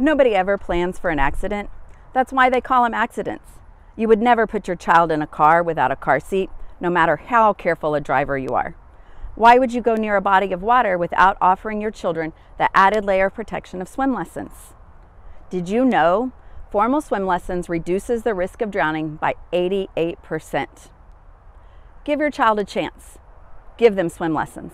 Nobody ever plans for an accident. That's why they call them accidents. You would never put your child in a car without a car seat, no matter how careful a driver you are. Why would you go near a body of water without offering your children the added layer of protection of swim lessons? Did you know formal swim lessons reduces the risk of drowning by 88%? Give your child a chance. Give them swim lessons.